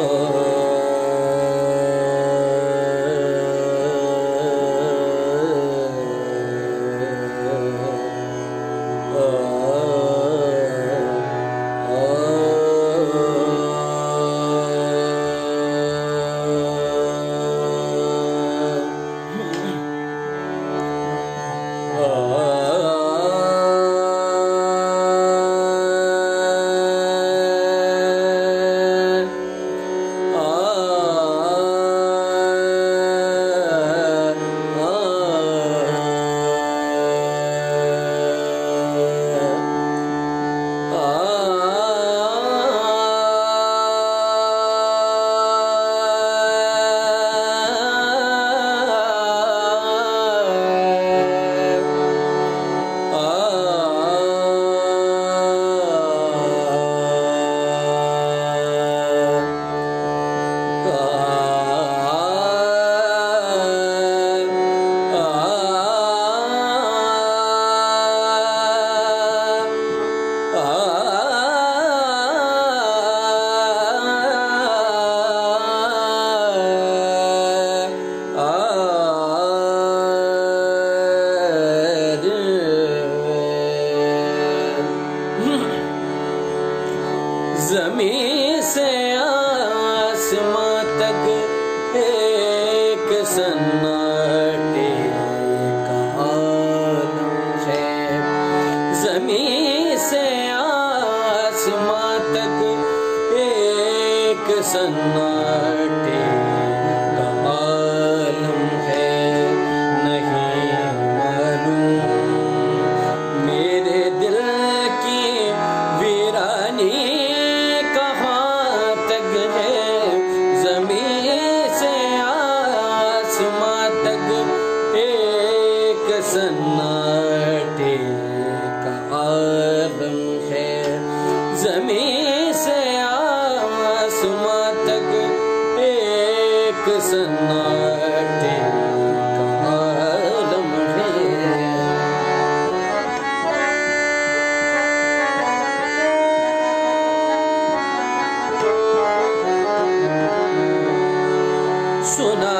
amor. तक एक सन्नाटे है। जमी से आसमां तक एक सन्नाटे एक सन्नाटे आलम है सुना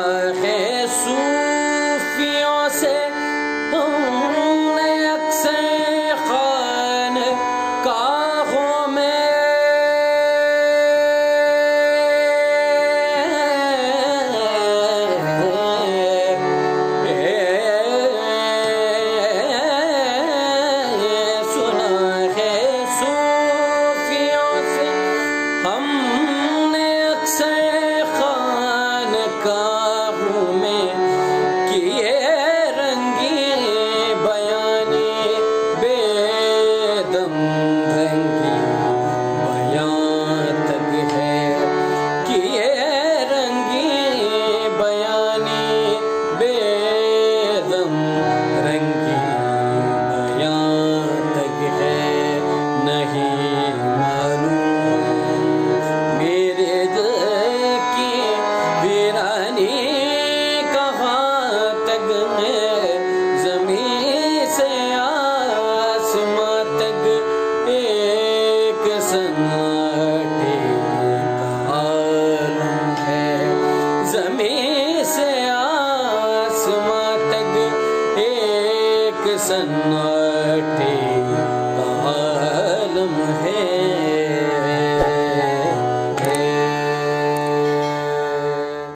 the Nana.